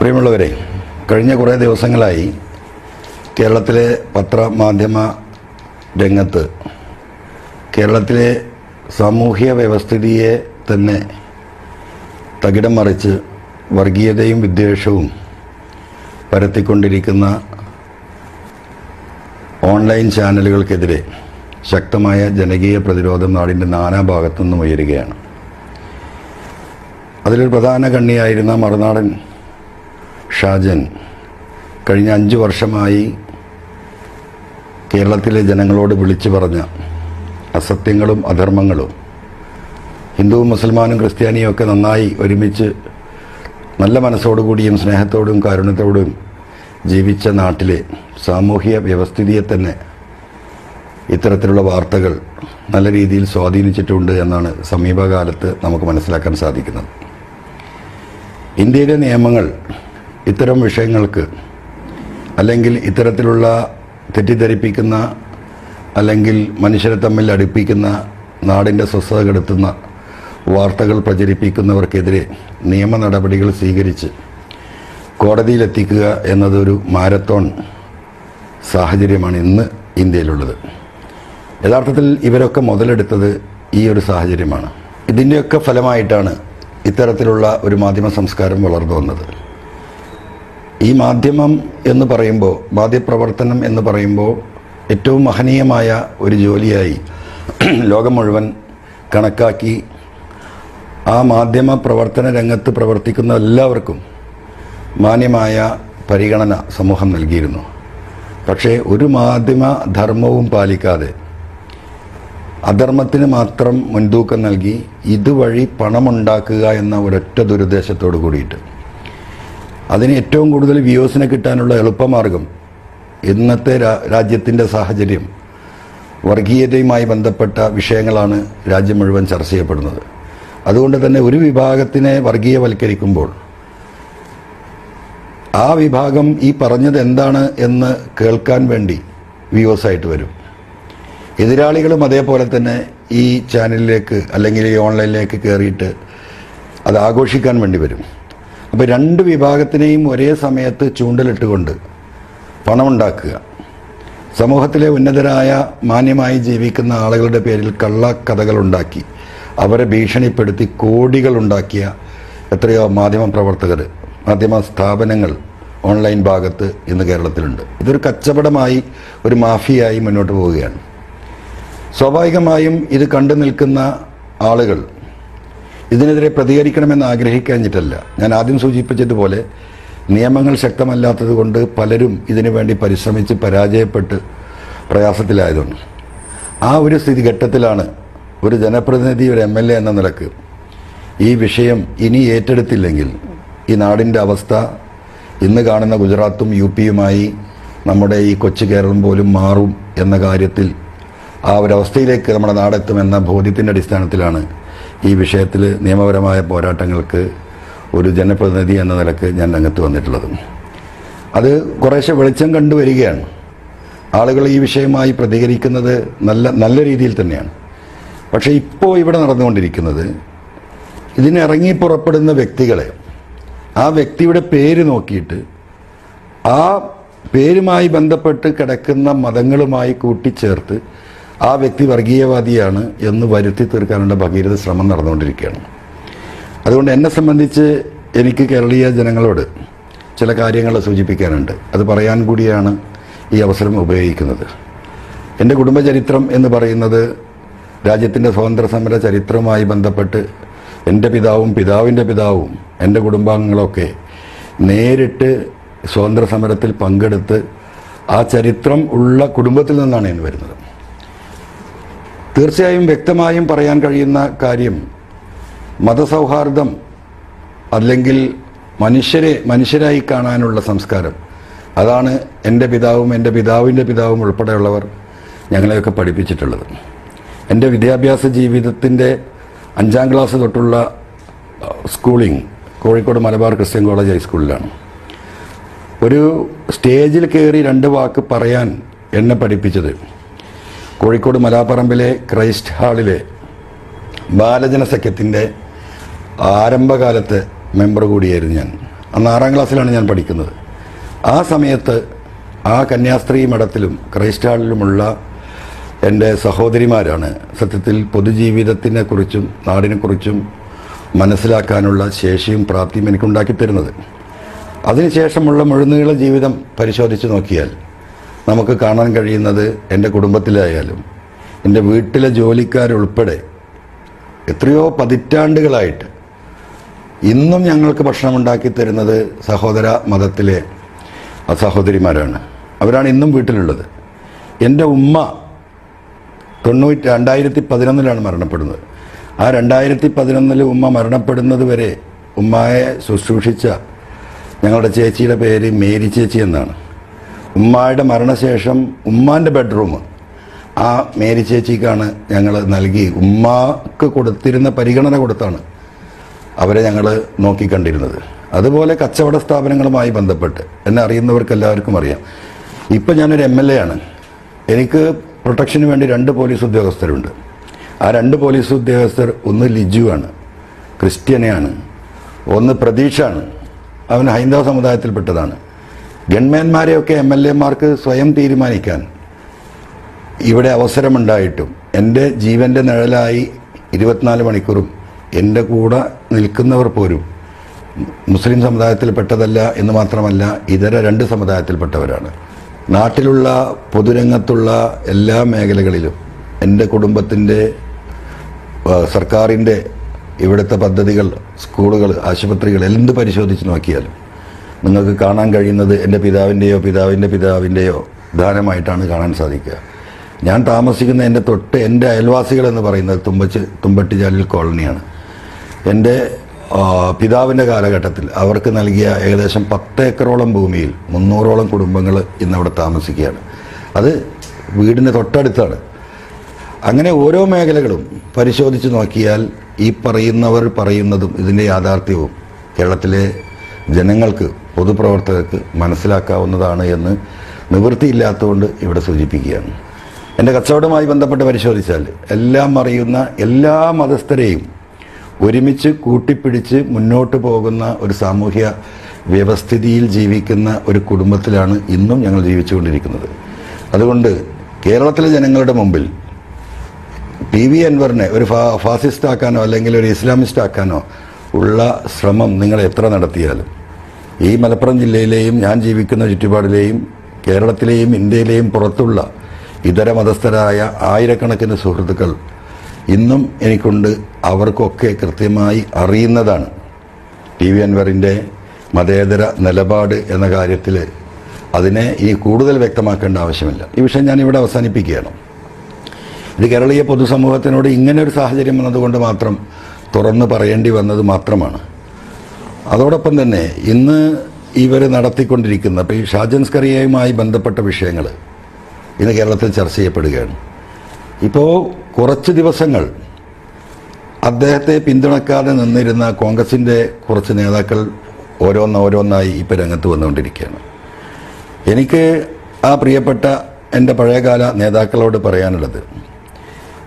പ്രിയമുള്ളവരെ കഴിഞ്ഞ കുറേ ദിവസങ്ങളായി കേരളത്തിലെ പത്രമാധ്യമ രംഗത്ത് കേരളത്തിലെ സാമൂഹ്യ വ്യവസ്ഥിതിയെ തന്നെ തകിടം മറിച്ച് വർഗീയതയും വിദ്വേഷവും പരത്തിക്കൊണ്ടിരിക്കുന്ന ഓൺലൈൻ ചാനലുകൾക്കെതിരെ ശക്തമായ ജനകീയ പ്രതിരോധം നാടിന്റെ നാനാഭാഗത്തു നിന്നും ഉയരുകയാണ്. അതിലൊരു പ്രധാന കണ്ണിയായിരുന്ന മറുനാടൻ ഷാജൻ കഴിഞ്ഞ അഞ്ച് വർഷമായി കേരളത്തിലെ ജനങ്ങളോട് വിളിച്ചു പറഞ്ഞ അസത്യങ്ങളും അധർമ്മങ്ങളും ഹിന്ദുവും മുസൽമാനും ക്രിസ്ത്യാനിയും ഒക്കെ നന്നായി ഒരുമിച്ച് നല്ല മനസ്സോടുകൂടിയും സ്നേഹത്തോടും കാരുണ്യത്തോടും ജീവിച്ച നാട്ടിലെ സാമൂഹ്യ വ്യവസ്ഥിതിയെ തന്നെ ഇത്തരത്തിലുള്ള വാർത്തകൾ നല്ല രീതിയിൽ സ്വാധീനിച്ചിട്ടുണ്ട് എന്നാണ് സമീപകാലത്ത് നമുക്ക് മനസ്സിലാക്കാൻ സാധിക്കുന്നത്. ഇന്ത്യയിലെ നിയമങ്ങൾ ഇത്തരം വിഷയങ്ങൾക്ക് അല്ലെങ്കിൽ ഇത്തരത്തിലുള്ള തെറ്റിദ്ധരിപ്പിക്കുന്ന അല്ലെങ്കിൽ മനുഷ്യരെ തമ്മിൽ അടുപ്പിക്കുന്ന നാടിന്റെ സ്വസ്ഥത കെടുത്തുന്ന വാർത്തകൾ പ്രചരിപ്പിക്കുന്നവർക്കെതിരെ നിയമ നടപടികൾ സ്വീകരിച്ച് കോടതിയിലെത്തിക്കുക എന്നതൊരു മാരത്തോൺ സാഹചര്യമാണ് ഇന്ന് ഇന്ത്യയിലുള്ളത്. യഥാർത്ഥത്തിൽ ഇവരൊക്കെ മുതലെടുത്തത് ഈ ഒരു സാഹചര്യമാണ്. ഇതിന്റെയൊക്കെ ഫലമായിട്ടാണ് ഇത്തരത്തിലുള്ള ഒരു മാധ്യമ സംസ്കാരം വളർന്നു വന്നത്. ഈ മാധ്യമം എന്ന് പറയുമ്പോൾ മാധ്യമപ്രവർത്തനം എന്ന് പറയുമ്പോൾ ഏറ്റവും മഹനീയമായ ഒരു ജോലിയായി ലോകം മുഴുവൻ കണക്കാക്കി ആ മാധ്യമ പ്രവർത്തന രംഗത്ത് പ്രവർത്തിക്കുന്ന എല്ലാവർക്കും മാന്യമായ പരിഗണന സമൂഹം നൽകിയിരുന്നു. പക്ഷേ ഒരു മാധ്യമ ധർമ്മവും പാലിക്കാതെ അധർമ്മത്തിന് മാത്രം മുൻതൂക്കം നൽകി ഇതുവഴി പണമുണ്ടാക്കുക എന്ന ഒരൊറ്റ ദുരുദ്ദേശത്തോട് കൂടിയിട്ട് അതിന് ഏറ്റവും കൂടുതൽ വ്യൂസിനെ കിട്ടാനുള്ള എളുപ്പമാർഗം ഇന്നത്തെ രാജ്യത്തിന്റെ സാഹചര്യം. വർഗീയതയുമായി ബന്ധപ്പെട്ട വിഷയങ്ങളാണ് രാജ്യം മുഴുവൻ ചർച്ച ചെയ്യപ്പെടുന്നത്. അതുകൊണ്ട് തന്നെ ഒരു വിഭാഗത്തിനെ വർഗീയവൽക്കരിക്കുമ്പോൾ ആ വിഭാഗം ഈ പറഞ്ഞത് എന്താണ് എന്ന് കേൾക്കാൻ വേണ്ടി വ്യൂസ് ആയിട്ട് വരും. എതിരാളികളും അതേപോലെ തന്നെ ഈ ചാനലിലേക്ക് അല്ലെങ്കിൽ ഈ ഓൺലൈനിലേക്ക് കയറിയിട്ട് അത് ആഘോഷിക്കാൻ വേണ്ടി വരും. അപ്പോൾ രണ്ട് വിഭാഗത്തിനെയും ഒരേ സമയത്ത് ചൂണ്ടലിട്ടുകൊണ്ട് പണമുണ്ടാക്കുക. സമൂഹത്തിലെ ഉന്നതരായ മാന്യമായി ജീവിക്കുന്ന ആളുകളുടെ പേരിൽ കള്ളക്കഥകളുണ്ടാക്കി അവരെ ഭീഷണിപ്പെടുത്തി കോടികൾ ഉണ്ടാക്കിയ എത്രയോ മാധ്യമ പ്രവർത്തകർ മാധ്യമ സ്ഥാപനങ്ങൾ ഓൺലൈൻ ഭാഗത്ത് ഇന്ന് കേരളത്തിലുണ്ട്. ഇതൊരു കച്ചവടമായി ഒരു മാഫിയായി മുന്നോട്ട് പോവുകയാണ്. സ്വാഭാവികമായും ഇത് കണ്ടു നിൽക്കുന്ന ആളുകൾ ഇതിനെതിരെ പ്രതികരിക്കണമെന്ന് ആഗ്രഹിക്കഴിഞ്ഞിട്ടല്ല ഞാൻ ആദ്യം സൂചിപ്പിച്ചതുപോലെ നിയമങ്ങൾ ശക്തമല്ലാത്തത് കൊണ്ട് പലരും ഇതിനുവേണ്ടി പരിശ്രമിച്ച് പരാജയപ്പെട്ട് പ്രയാസത്തിലായതുണ്ട്. ആ ഒരു സ്ഥിതി ഘട്ടത്തിലാണ് ഒരു ജനപ്രതിനിധി ഒരു എം എൽ എ എന്ന നിലയ്ക്ക് ഈ വിഷയം ഇനി ഏറ്റെടുത്തില്ലെങ്കിൽ ഈ നാടിന്റെ അവസ്ഥ ഇന്ന് കാണുന്ന ഗുജറാത്തും യു പിയുമായി നമ്മുടെ ഈ കൊച്ചു കേരളം പോലും മാറും എന്ന കാര്യത്തിൽ ആ ഒരവസ്ഥയിലേക്ക് നമ്മുടെ നാടെത്തുമെന്ന ബോധ്യത്തിന്റെ അടിസ്ഥാനത്തിലാണ് ഈ വിഷയത്തിൽ നിയമപരമായ പോരാട്ടങ്ങൾക്ക് ഒരു ജനപ്രതിനിധി എന്ന നിലയ്ക്ക് ഞാൻ രംഗത്ത് വന്നിട്ടുള്ളത്. അത് കുറേശ്ശെ വെളിച്ചം കണ്ടുവരികയാണ്. ആളുകൾ ഈ വിഷയമായി പ്രതികരിക്കുന്നത് നല്ല നല്ല രീതിയിൽ തന്നെയാണ്. പക്ഷേ ഇപ്പോൾ ഇവിടെ നടന്നുകൊണ്ടിരിക്കുന്നത് ഇതിനിറങ്ങി പുറപ്പെടുന്ന വ്യക്തികളെ ആ വ്യക്തിയുടെ പേര് നോക്കിയിട്ട് ആ പേരുമായി ബന്ധപ്പെട്ട് കിടക്കുന്ന മതങ്ങളുമായി കൂട്ടിച്ചേർത്ത് ആ വ്യക്തി വർഗീയവാദിയാണ് എന്ന് വരുത്തി തീർക്കാനുള്ള ഭഗീരഥ ശ്രമം നടന്നുകൊണ്ടിരിക്കുകയാണ്. അതുകൊണ്ട് എന്നെ സംബന്ധിച്ച് എനിക്ക് കേരളീയ ജനങ്ങളോട് ചില കാര്യങ്ങൾ സൂചിപ്പിക്കാനുണ്ട്. അത് പറയാൻ കൂടിയാണ് ഈ അവസരം ഉപയോഗിക്കുന്നത്. എന്റെ കുടുംബചരിത്രം എന്ന് പറയുന്നത് രാജ്യത്തിന്റെ സ്വാതന്ത്ര്യ സമര ചരിത്രവുമായി ബന്ധപ്പെട്ട് എന്റെ പിതാവും പിതാവിന്റെ പിതാവും എന്റെ കുടുംബാംഗങ്ങളൊക്കെ നേരിട്ട് സ്വാതന്ത്ര്യ സമരത്തിൽ പങ്കെടുത്ത് ആ ചരിത്രം ഉള്ള കുടുംബത്തിൽ നിന്നാണ് ഞാൻ വരുന്നത്. തീർച്ചയായും വ്യക്തമായും പറയാൻ കഴിയുന്ന കാര്യം മതസൗഹാർദ്ദം അല്ലെങ്കിൽ മനുഷ്യരെ മനുഷ്യരായി കാണാനുള്ള സംസ്കാരം. അതാണ് എന്റെ പിതാവും എന്റെ പിതാവിന്റെ പിതാവും ഉൾപ്പെടെയുള്ളവർ ഞങ്ങളെയൊക്കെ പഠിപ്പിച്ചിട്ടുള്ളത്. എന്റെ വിദ്യാഭ്യാസ ജീവിതത്തിന്റെ അഞ്ചാം ക്ലാസ് തൊട്ടുള്ള schooling Kozhikode Malabar Christian college ഹൈസ്കൂളിലാണ്. ഒരു സ്റ്റേജിൽ കയറി രണ്ട് വാക്ക് പറയാൻ എന്നെ പഠിപ്പിച്ചത് കോഴിക്കോട് മലാപ്പറമ്പിലെ ക്രൈസ്റ്റ് ഹാളിലെ ബാലജന സഖ്യത്തിന്റെ ആരംഭകാലത്തെ മെമ്പർ കൂടിയായിരുന്നു ഞാൻ. അന്ന് ആറാം ക്ലാസ്സിലാണ് ഞാൻ പഠിക്കുന്നത്. ആ സമയത്ത് ആ കന്യാസ്ത്രീ മഠത്തിലും ക്രൈസ്റ്റ് ഹാളിലുമുള്ള എന്റെ സഹോദരിമാരാണ് സത്യത്തിൽ പൊതുജീവിതത്തിനെ കുറിച്ചും നാടിനെക്കുറിച്ചും മനസ്സിലാക്കാനുള്ള ശേഷിയും പ്രാപ്തിയും എനിക്കുണ്ടാക്കി തരുന്നത്. അതിനുശേഷമുള്ള മുഴുനീള ജീവിതം പരിശോധിച്ച് നോക്കിയാൽ നമുക്ക് കാണാൻ കഴിയുന്നത് എന്റെ കുടുംബത്തിലായാലും എന്റെ വീട്ടിലെ ജോലിക്കാരുൾപ്പെടെ എത്രയോ പതിറ്റാണ്ടുകളായിട്ട് ഇന്നും ഞങ്ങൾക്ക് ഭക്ഷണം ഉണ്ടാക്കി തരുന്നത് സഹോദര മതത്തിലെ സഹോദരിമാരാണ് അവരാണ് ഇന്നും വീട്ടിലുള്ളത്. എന്റെ ഉമ്മ തൊണ്ണൂറ്റി രണ്ടായിരത്തി പതിനൊന്നിലാണ് മരണപ്പെടുന്നത്. ആ രണ്ടായിരത്തി പതിനൊന്നിൽ ഉമ്മ മരണപ്പെടുന്നത് വരെ ഉമ്മയെ ശുശ്രൂഷിച്ച ഞങ്ങളുടെ ചേച്ചിയുടെ പേര് മേരി ചേച്ചി എന്നാണ്. ഉമ്മായുടെ മരണശേഷം ഉമ്മാന്റെ ബെഡ്റൂം. ആ മേരി ചേച്ചിക്കാണ് ഞങ്ങൾ നൽകി. ഉമ്മാക്ക് കൊടുത്തിരുന്ന പരിഗണന കൊടുത്താണ് അവരെ ഞങ്ങൾ നോക്കിക്കണ്ടിരുന്നത്. അതുപോലെ കച്ചവട സ്ഥാപനങ്ങളുമായി ബന്ധപ്പെട്ട് എന്നെ അറിയുന്നവർക്ക് എല്ലാവർക്കും അറിയാം. ഇപ്പം ഞാനൊരു എം എൽ എ ആണ്. എനിക്ക് പ്രൊട്ടക്ഷന് വേണ്ടി രണ്ട് പോലീസ് ഉദ്യോഗസ്ഥരുണ്ട്. ആ രണ്ട് പോലീസ് ഉദ്യോഗസ്ഥർ ഒന്ന് ലിജുവാണ് ക്രിസ്ത്യനെയാണ്. ഒന്ന് പ്രതീക്ഷാണ്. അവൻ ഹൈന്ദവ സമുദായത്തിൽപ്പെട്ടതാണ്. ഗൺമാൻമാരെയൊക്കെ എം എൽ എമാർക്ക് സ്വയം തീരുമാനിക്കാൻ ഇവിടെ അവസരമുണ്ടായിട്ടും എന്റെ ജീവന്റെ നിഴലായി ഇരുപത്തിനാല് മണിക്കൂറും എന്റെ കൂടെ നിൽക്കുന്നവർ പോലും മുസ്ലിം സമുദായത്തിൽപ്പെട്ടതല്ല എന്ന് മാത്രമല്ല ഇതര രണ്ട് സമുദായത്തിൽപ്പെട്ടവരാണ്. നാട്ടിലുള്ള പൊതുരംഗത്തുള്ള എല്ലാ മേഖലകളിലും എന്റെ കുടുംബത്തിന്റെ സർക്കാരിന്റെ ഇവിടുത്തെ പദ്ധതികൾ സ്കൂളുകൾ ആശുപത്രികൾ എന്ത് പരിശോധിച്ച് നോക്കിയാലും നിങ്ങൾക്ക് കാണാൻ കഴിയുന്നത് എന്റെ പിതാവിന്റെയോ പിതാവിന്റെ പിതാവിന്റെയോ ദാനമായിട്ടാണ് കാണാൻ സാധിക്കുക. ഞാൻ താമസിക്കുന്ന എന്റെ തൊട്ട് എന്റെ അയൽവാസികൾ എന്ന് പറയുന്നത് തുമ്പച്ച് തുമ്പട്ടിജാലിൽ കോളനിയാണ്. എന്റെ പിതാവിന്റെ കാലഘട്ടത്തിൽ അവർക്ക് നൽകിയ ഏകദേശം പത്ത് ഏക്കറോളം ഭൂമിയിൽ മുന്നൂറോളം കുടുംബങ്ങൾ ഇന്നവിടെ താമസിക്കുകയാണ്. അത് വീടിന് തൊട്ടടുത്താണ്. അങ്ങനെ ഓരോ മേഖലകളും പരിശോധിച്ച് നോക്കിയാൽ ഈ പറയുന്നവർ പറയുന്നതും ഇതിന്റെ യാഥാർത്ഥ്യവും കേരളത്തിലെ ജനങ്ങൾക്ക് പൊതുപ്രവർത്തകർക്ക് മനസ്സിലാക്കാവുന്നതാണ് എന്ന് നിവൃത്തിയില്ലാത്തതുകൊണ്ട് ഇവിടെ സൂചിപ്പിക്കുകയാണ്. എന്റെ കച്ചവടവുമായി ബന്ധപ്പെട്ട് പരിശോധിച്ചാൽ എല്ലാം അറിയുന്ന എല്ലാ മതസ്ഥരെയും ഒരുമിച്ച് കൂട്ടിപ്പിടിച്ച് മുന്നോട്ട് പോകുന്ന ഒരു സാമൂഹ്യ വ്യവസ്ഥിതിയിൽ ജീവിക്കുന്ന ഒരു കുടുംബത്തിലാണ് ഇന്നും ഞങ്ങൾ ജീവിച്ചുകൊണ്ടിരിക്കുന്നത്. അതുകൊണ്ട് കേരളത്തിലെ ജനങ്ങളുടെ മുമ്പിൽ പി വി അൻവറിനെ ഒരു ഫാസിസ്റ്റ് ആക്കാനോ അല്ലെങ്കിൽ ഒരു ഇസ്ലാമിസ്റ്റ് ആക്കാനോ ഉള്ള ശ്രമം നിങ്ങൾ എത്ര നടത്തിയാലും. ഈ മലപ്പുറം ജില്ലയിലെയും ഞാൻ ജീവിക്കുന്ന ചുറ്റുപാടിലെയും കേരളത്തിലെയും ഇന്ത്യയിലെയും പുറത്തുള്ള ഇതര മതസ്ഥരായ ആയിരക്കണക്കിന് സുഹൃത്തുക്കൾ ഇന്നും എനിക്കുണ്ട് അവർക്കൊക്കെ കൃത്യമായി അറിയുന്നതാണ്. ടി വി അൻവറിന്റെ മതേതര നിലപാട് എന്ന കാര്യത്തിൽ അതിനെ ഇനി കൂടുതൽ വ്യക്തമാക്കേണ്ട ആവശ്യമില്ല. ഈ വിഷയം ഞാൻ ഇവിടെ അവസാനിപ്പിക്കുകയാണ്. ഇത് കേരളീയ പൊതുസമൂഹത്തിനോട് ഇങ്ങനെ ഒരു സാഹചര്യം വന്നതുകൊണ്ട് മാത്രം തുറന്നു പറയേണ്ടി വന്നത് മാത്രമാണ്. അതോടൊപ്പം തന്നെ ഇന്ന് ഇവർ നടത്തിക്കൊണ്ടിരിക്കുന്ന ഇപ്പോൾ ഈ ഷാജൻസ്കറിയയുമായി ബന്ധപ്പെട്ട വിഷയങ്ങൾ ഇന്ന് കേരളത്തിൽ ചർച്ച ചെയ്യപ്പെടുകയാണ്. ഇപ്പോൾ കുറച്ച് ദിവസങ്ങൾ അദ്ദേഹത്തെ പിന്തുണക്കാതെ നിന്നിരുന്ന കോൺഗ്രസിന്റെ കുറച്ച് നേതാക്കൾ ഓരോന്ന് ഓരോന്നായി ഇപ്പോൾ രംഗത്ത് വന്നുകൊണ്ടിരിക്കുകയാണ്. എനിക്ക് ആ പ്രിയപ്പെട്ട എന്റെ പഴയകാല നേതാക്കളോട് പറയാനുള്ളത്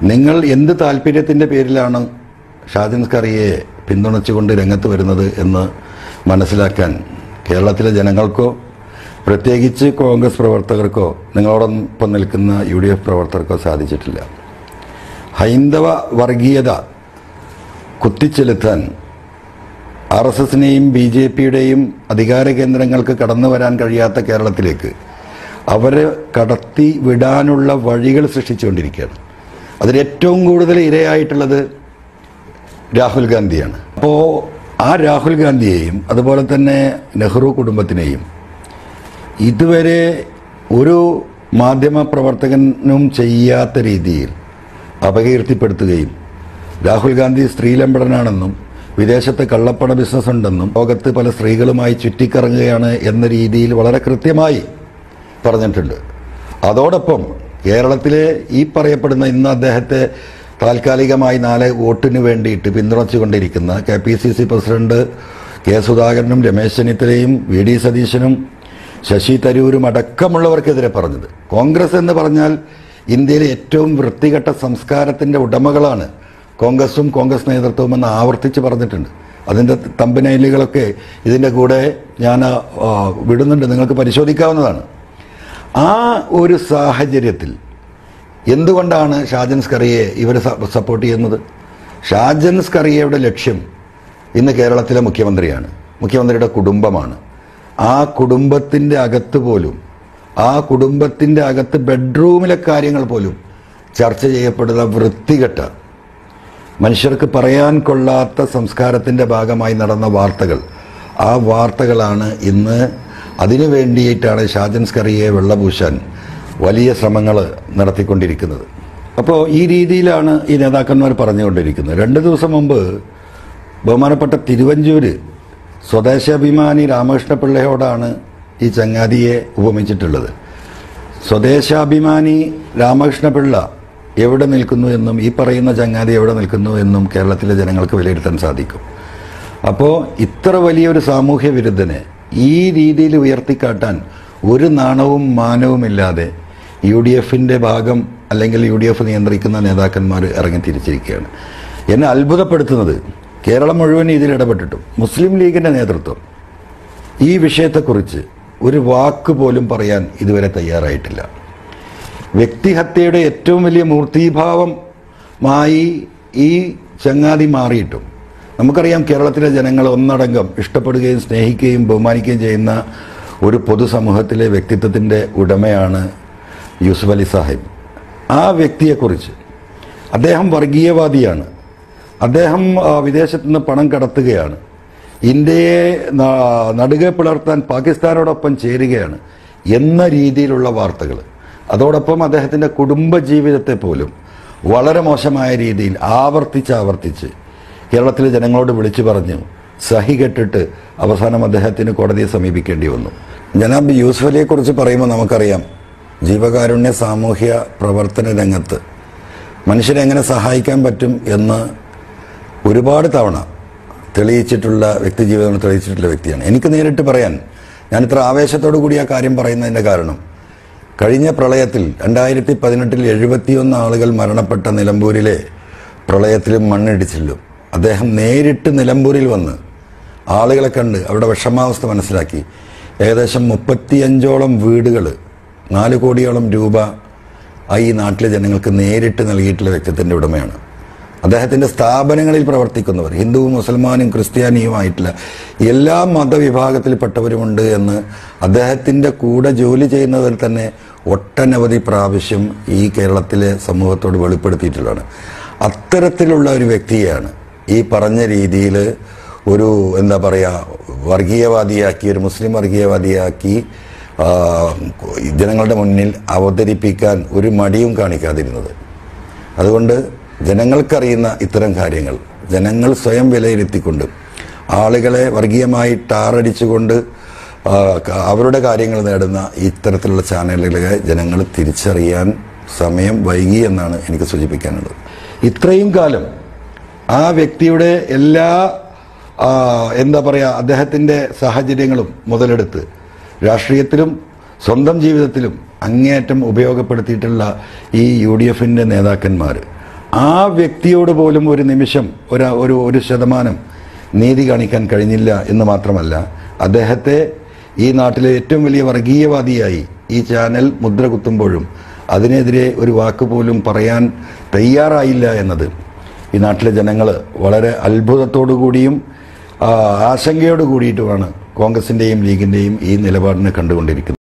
നിങ്ങൾ എന്ത് താല്പര്യത്തിന്റെ പേരിലാണ് ഷാജൻ കറിയെ പിന്തുണച്ചുകൊണ്ട് രംഗത്ത് വരുന്നത് എന്ന് മനസ്സിലാക്കാൻ കേരളത്തിലെ ജനങ്ങൾക്കോ പ്രത്യേകിച്ച് കോൺഗ്രസ് പ്രവർത്തകർക്കോ നിങ്ങളോടൊപ്പം നിൽക്കുന്ന യു ഡി എഫ് പ്രവർത്തകർക്കോ സാധിച്ചിട്ടില്ല. ഹൈന്ദവ വർഗീയത കുത്തിച്ചെലുത്താൻ ആർ എസ് എസിനെയും ബി ജെ പിയുടെയും അധികാര കേന്ദ്രങ്ങൾക്ക് കടന്നു വരാൻ കഴിയാത്ത കേരളത്തിലേക്ക് അവരെ കടത്തി വിടാനുള്ള വഴികൾ സൃഷ്ടിച്ചുകൊണ്ടിരിക്കുകയാണ്. അതിൽ ഏറ്റവും കൂടുതൽ ഇരയായിട്ടുള്ളത് രാഹുൽ ഗാന്ധിയാണ്. അപ്പോൾ ആ രാഹുൽ ഗാന്ധിയെയും അതുപോലെ തന്നെ നെഹ്റു കുടുംബത്തിനെയും ഇതുവരെ ഒരു മാധ്യമ പ്രവർത്തകനും ചെയ്യാത്ത രീതിയിൽ അപകീർത്തിപ്പെടുത്തുകയും രാഹുൽ ഗാന്ധി സ്ത്രീലമ്പടനാണെന്നും വിദേശത്ത് കള്ളപ്പണ ബിസിനസ് ഉണ്ടെന്നും ലോകത്ത് പല സ്ത്രീകളുമായി ചുറ്റിക്കറങ്ങുകയാണ് എന്ന രീതിയിൽ വളരെ കൃത്യമായി പറഞ്ഞിട്ടുണ്ട്. അതോടൊപ്പം കേരളത്തിലെ ഈ പറയപ്പെടുന്ന ഇന്ന് അദ്ദേഹത്തെ താൽക്കാലികമായി നാല് വോട്ടിന് വേണ്ടിയിട്ട് പിന്തുണച്ചുകൊണ്ടിരിക്കുന്ന K P C C president K സുധാകരനും രമേശ് ചെന്നിത്തലയും വി ഡി സതീശനും ശശി തരൂരും അടക്കമുള്ളവർക്കെതിരെ പറഞ്ഞത്. കോൺഗ്രസ് എന്ന് പറഞ്ഞാൽ ഇന്ത്യയിലെ ഏറ്റവും വൃത്തികെട്ട സംസ്കാരത്തിന്റെ ഉടമകളാണ് കോൺഗ്രസും കോൺഗ്രസ് നേതൃത്വവും എന്ന് ആവർത്തിച്ച് പറഞ്ഞിട്ടുണ്ട്. അതിന്റെ തമ്പനൈലുകളൊക്കെ ഇതിന്റെ കൂടെ ഞാൻ വിടുന്നുണ്ട്. നിങ്ങൾക്ക് പരിശോധിക്കാവുന്നതാണ്. ആ ഒരു സാഹചര്യത്തിൽ എന്തുകൊണ്ടാണ് ഷാജൻ സ്കറിയെ ഇവർ സപ്പോർട്ട് ചെയ്യുന്നത്? ഷാജൻ സ്കറിയയുടെ ലക്ഷ്യം ഇന്ന് കേരളത്തിലെ മുഖ്യമന്ത്രിയാണ്. മുഖ്യമന്ത്രിയുടെ കുടുംബമാണ്. ആ കുടുംബത്തിന്റെ അകത്ത് പോലും ആ കുടുംബത്തിന്റെ അകത്ത് ബെഡ്റൂമിലെ കാര്യങ്ങൾ പോലും ചർച്ച ചെയ്യപ്പെടുന്ന വൃത്തികെട്ട മനുഷ്യർക്ക് പറയാൻ കൊള്ളാത്ത സംസ്കാരത്തിന്റെ ഭാഗമായി നടന്ന വാർത്തകൾ. ആ വാർത്തകളാണ് ഇന്ന് അതിനു വേണ്ടിയിട്ടാണ് ഷാജൻ സ്കറിയെ വെള്ളപൂശാൻ വലിയ ശ്രമങ്ങൾ നടത്തിക്കൊണ്ടിരിക്കുന്നത്. അപ്പോൾ ഈ രീതിയിലാണ് ഈ നേതാക്കന്മാർ പറഞ്ഞുകൊണ്ടിരിക്കുന്നത്. രണ്ട് ദിവസം മുമ്പ് ബഹുമാനപ്പെട്ട തിരുവഞ്ചൂര് സ്വദേശാഭിമാനി രാമകൃഷ്ണപിള്ളയോടാണ് ഈ ചങ്ങാതിയെ ഉപമിച്ചിട്ടുള്ളത്. സ്വദേശാഭിമാനി രാമകൃഷ്ണപിള്ള എവിടെ നിൽക്കുന്നു എന്നും ഈ പറയുന്ന ചങ്ങാതി എവിടെ നിൽക്കുന്നു എന്നും കേരളത്തിലെ ജനങ്ങൾക്ക് വിലയിരുത്താൻ സാധിക്കും. അപ്പോൾ ഇത്ര വലിയൊരു സാമൂഹ്യ വിരുദ്ധനെ ഈ രീതിയിൽ ഉയർത്തിക്കാട്ടാൻ ഒരു നാണവും മാനവുമില്ലാതെ യു ഡി എഫിന്റെ ഭാഗം അല്ലെങ്കിൽ യു ഡി എഫ് നിയന്ത്രിക്കുന്ന നേതാക്കന്മാർ ഇറങ്ങി തിരിച്ചിരിക്കുകയാണ്. എന്നെ അത്ഭുതപ്പെടുത്തുന്നത്. കേരളം മുഴുവൻ ഇതിൽ ഇടപെട്ടിട്ടും മുസ്ലിം ലീഗിന്റെ നേതൃത്വം ഈ വിഷയത്തെക്കുറിച്ച് ഒരു വാക്ക് പോലും പറയാൻ ഇതുവരെ തയ്യാറായിട്ടില്ല. വ്യക്തിഹത്യയുടെ ഏറ്റവും വലിയ മൂർത്തീഭാവമായി ഈ ചങ്ങാതി മാറിയിട്ടും നമുക്കറിയാം കേരളത്തിലെ ജനങ്ങൾ ഒന്നടങ്കം ഇഷ്ടപ്പെടുകയും സ്നേഹിക്കുകയും ബഹുമാനിക്കുകയും ചെയ്യുന്ന ഒരു പൊതുസമൂഹത്തിലെ വ്യക്തിത്വത്തിന്റെ ഉടമയാണ് യൂസുഫ് അലി സാഹിബ്. ആ വ്യക്തിയെക്കുറിച്ച് അദ്ദേഹം വർഗീയവാദിയാണ്. അദ്ദേഹം വിദേശത്ത് നിന്ന് പണം കടത്തുകയാണ്. ഇന്ത്യയെ നടുകെ പിളർത്താൻ പാകിസ്ഥാനോടൊപ്പം ചേരുകയാണ് എന്ന രീതിയിലുള്ള വാർത്തകൾ. അതോടൊപ്പം അദ്ദേഹത്തിന്റെ കുടുംബജീവിതത്തെ പോലും വളരെ മോശമായ രീതിയിൽ ആവർത്തിച്ച് ആവർത്തിച്ച് കേരളത്തിലെ ജനങ്ങളോട് വിളിച്ചു പറഞ്ഞു സഹി കെട്ടിട്ട് അവസാനം അദ്ദേഹത്തിന് കോടതിയെ സമീപിക്കേണ്ടി വന്നു. ജനാബ് യൂസുഫ് അലിയെക്കുറിച്ച് പറയുമ്പോൾ നമുക്കറിയാം ജീവകാരുണ്യ സാമൂഹ്യ പ്രവർത്തന രംഗത്ത് മനുഷ്യരെ എങ്ങനെ സഹായിക്കാൻ പറ്റും എന്ന് ഒരുപാട് തവണ തെളിയിച്ചിട്ടുള്ള വ്യക്തി ജീവിതം തെളിയിച്ചിട്ടുള്ള വ്യക്തിയാണ്. എനിക്ക് നേരിട്ട് പറയാൻ ഞാൻ ഇത്ര ആവേശത്തോടു കൂടി ആ കാര്യം പറയുന്നതിന്റെ കാരണം കഴിഞ്ഞ പ്രളയത്തിൽ രണ്ടായിരത്തി പതിനെട്ടിൽ എഴുപത്തിയൊന്ന് ആളുകൾ മരണപ്പെട്ട നിലമ്പൂരിലെ പ്രളയത്തിലും മണ്ണിടിച്ചിലും അദ്ദേഹം നേരിട്ട് നിലമ്പൂരിൽ വന്ന് ആളുകളെ കണ്ട് അവരുടെ വിഷമാവസ്ഥ മനസ്സിലാക്കി. ഏകദേശം മുപ്പത്തിയഞ്ചോളം വീടുകൾ നാല് കോടിയോളം രൂപ ഈ നാട്ടിലെ ജനങ്ങൾക്ക് നേരിട്ട് നൽകിയിട്ടുള്ള വ്യക്തിത്വത്തിന്റെ ഉടമയാണ്. അദ്ദേഹത്തിന്റെ സ്ഥാപനങ്ങളിൽ പ്രവർത്തിക്കുന്നവർ ഹിന്ദുവും മുസൽമാനും ക്രിസ്ത്യാനിയുമായിട്ടുള്ള എല്ലാ മതവിഭാഗത്തിൽപ്പെട്ടവരുമുണ്ട് എന്ന് അദ്ദേഹത്തിന്റെ കൂടെ ജോലി ചെയ്യുന്നവർ തന്നെ ഒട്ടനവധി പ്രാവശ്യം ഈ കേരളത്തിലെ സമൂഹത്തോട് വെളിപ്പെടുത്തിയിട്ടുള്ളതാണ്. അത്തരത്തിലുള്ള ഒരു വ്യക്തിയാണ് ഈ പറഞ്ഞ രീതിയിൽ ഒരു എന്താ പറയുക വർഗീയവാദിയാക്കി ഒരു മുസ്ലിം വർഗീയവാദിയാക്കി ജനങ്ങളുടെ മുന്നിൽ അവതരിപ്പിക്കാൻ ഒരു മടിയും കാണിക്കാതിരുന്നത്. അതുകൊണ്ട് ജനങ്ങൾക്കറിയുന്ന ഇത്തരം കാര്യങ്ങൾ ജനങ്ങൾ സ്വയം വിലയിരുത്തിക്കൊണ്ട് ആളുകളെ വർഗീയമായി ടാറടിച്ചുകൊണ്ട് അവരുടെ കാര്യങ്ങൾ നേടുന്ന ഇത്തരത്തിലുള്ള ചാനലുകളെ ജനങ്ങൾ തിരിച്ചറിയാൻ സമയം വൈകി എന്നാണ് എനിക്ക് സൂചിപ്പിക്കാനുള്ളത്. ഇത്രയും കാലം ആ വ്യക്തിയുടെ എല്ലാ എന്താ പറയുക അദ്ദേഹത്തിന്റെ സാഹചര്യങ്ങളും മുതലെടുത്ത് രാഷ്ട്രീയത്തിലും സ്വന്തം ജീവിതത്തിലും അങ്ങേയറ്റം ഉപയോഗപ്പെടുത്തിയിട്ടുള്ള ഈ യു ഡി എഫിന്റെ നേതാക്കന്മാർ ആ വ്യക്തിയോട് പോലും ഒരു നിമിഷം ഒരു ഒരു ഒരു ശതമാനം നീതി കാണിക്കാൻ കഴിഞ്ഞില്ല എന്ന് മാത്രമല്ല അദ്ദേഹത്തെ ഈ നാട്ടിലെ ഏറ്റവും വലിയ വർഗീയവാദിയായി ഈ ചാനൽ മുദ്ര കുത്തുമ്പോഴും അതിനെതിരെ ഒരു വാക്ക് പോലും പറയാൻ തയ്യാറായില്ല എന്നത് ഈ നാട്ടിലെ ജനങ്ങൾ വളരെ അത്ഭുതത്തോടു കൂടിയും ആശങ്കയോട് കൂടിയിട്ടുമാണ് കോൺഗ്രസിന്റെയും ലീഗിന്റെയും ഈ നിലപാടിനെ കണ്ടുകൊണ്ടിരിക്കുന്നത്.